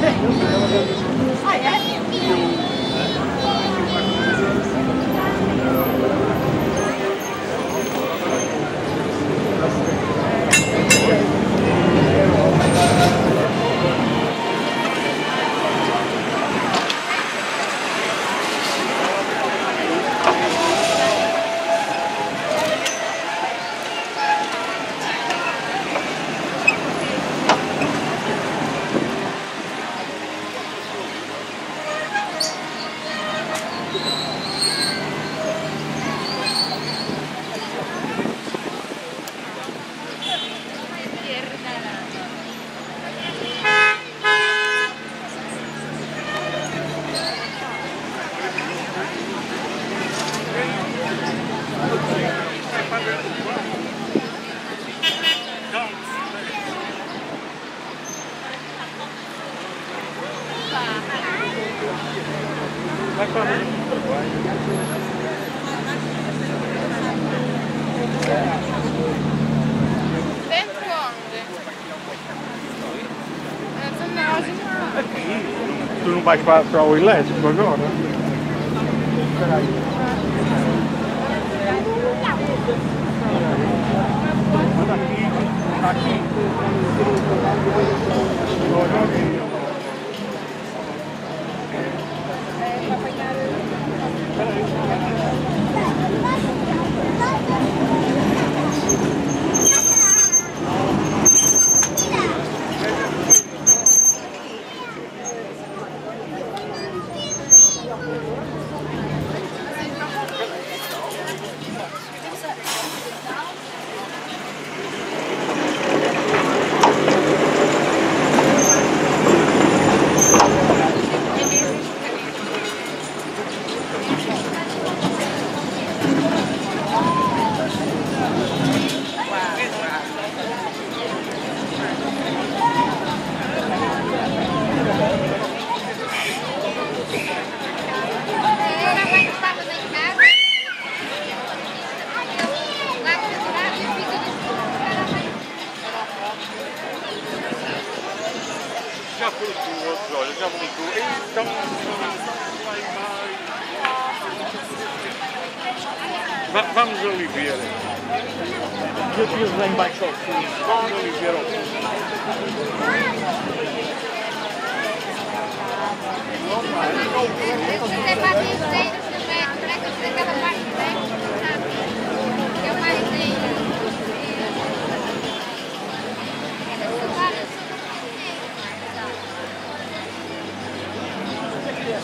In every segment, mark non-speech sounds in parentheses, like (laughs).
哎 (laughs) 元 vais para, para o elétrico agora. Aqui, aqui. Já Vamos a Oliveira. Que pus lá embaixo ao. Vamos Oliveira ao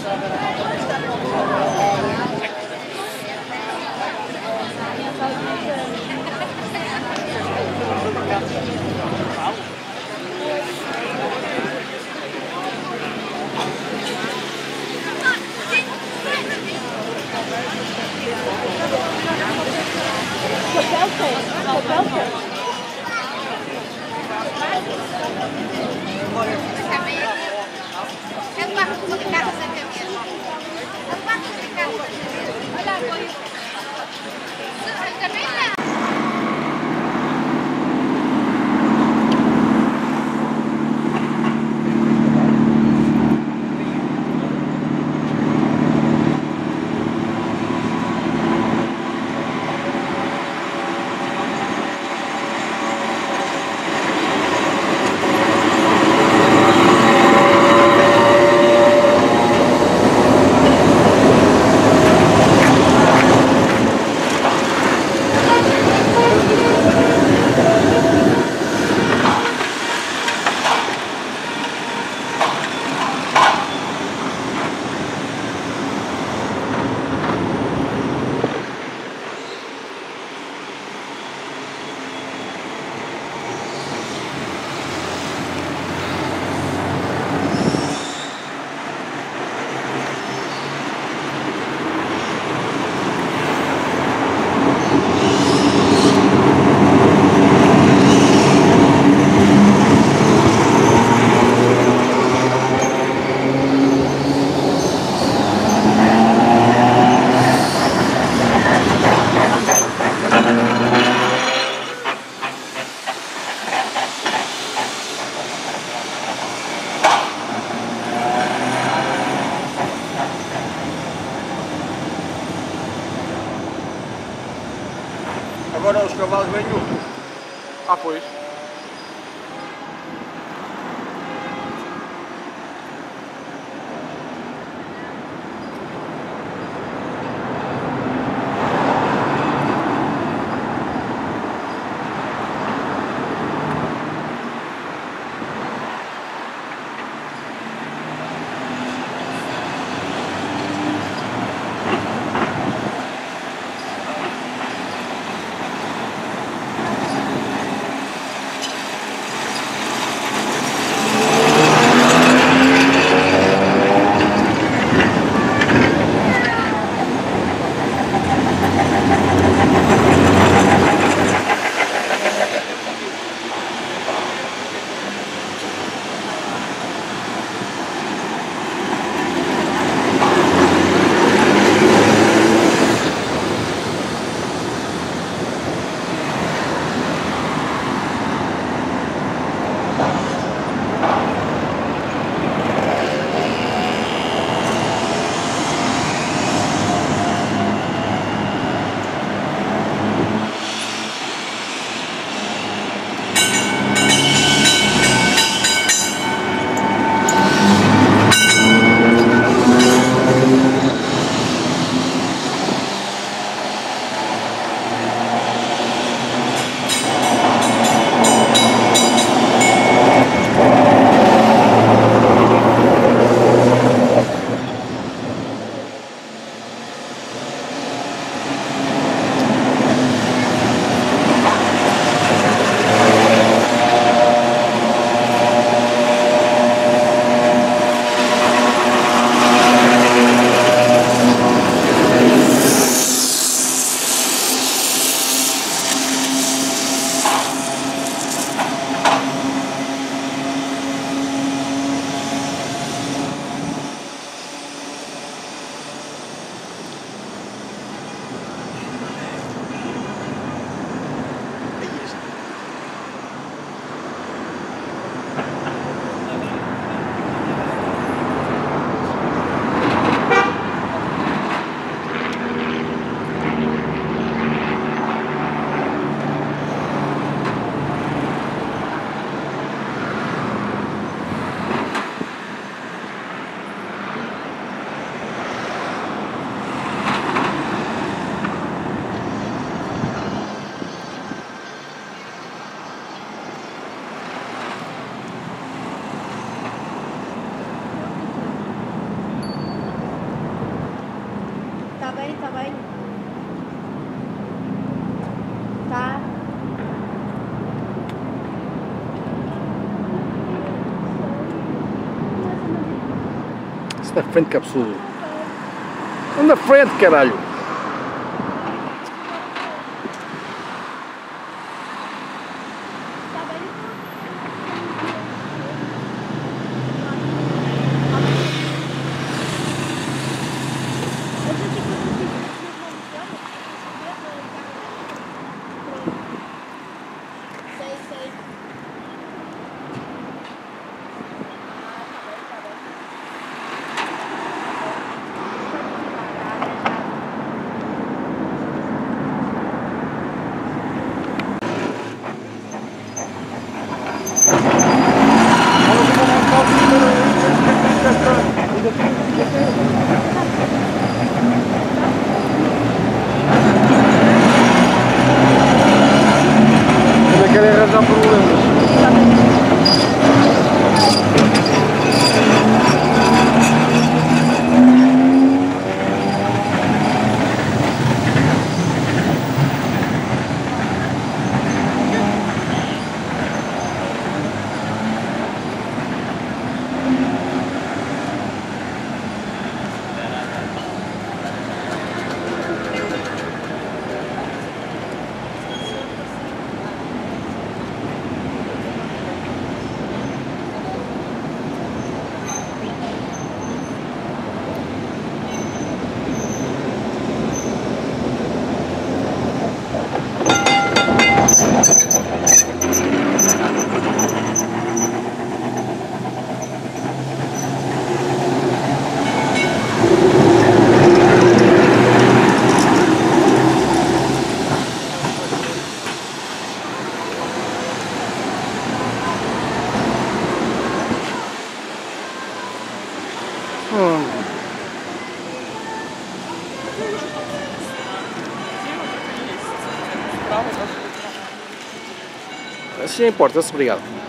ました。Agora os cavalos vêm outros. Ah, pois. Isso da frente, cabeçudo. À frente, caralho. Importa-se, obrigado.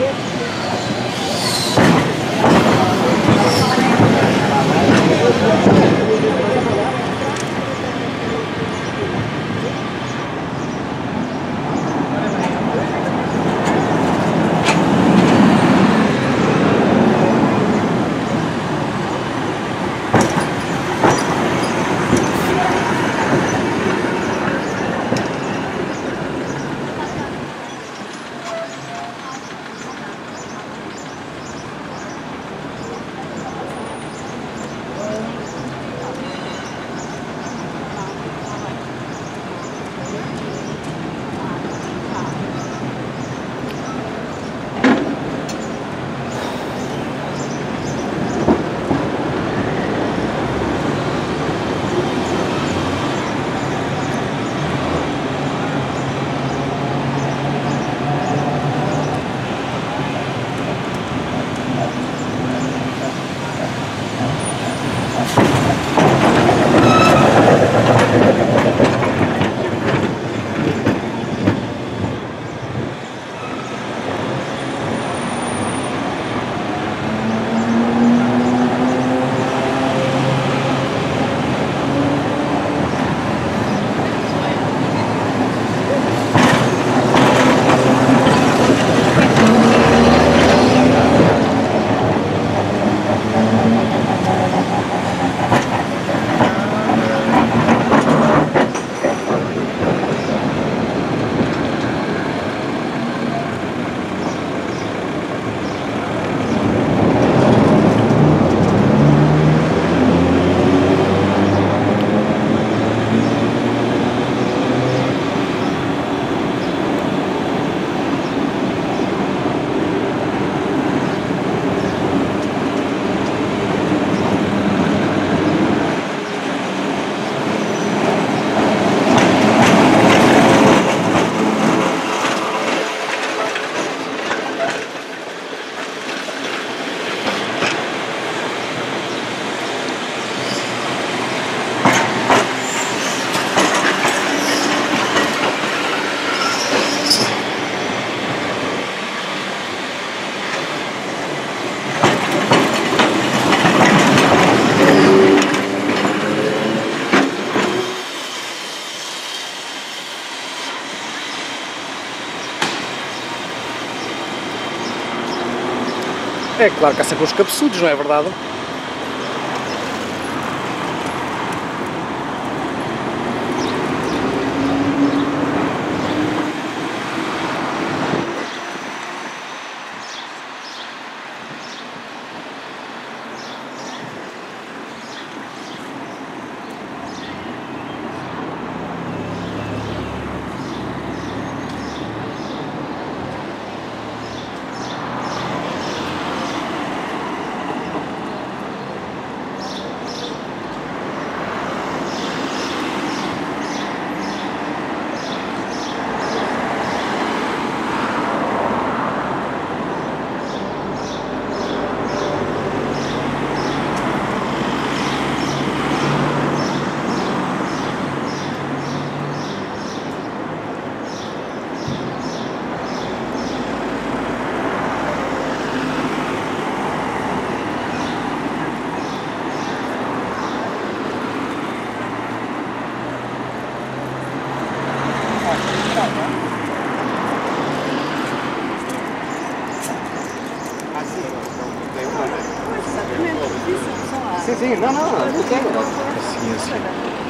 Yes. É claro que há sempre os cabeçudos, não é verdade? Sim, sim, não, não, não tem. Assim, assim.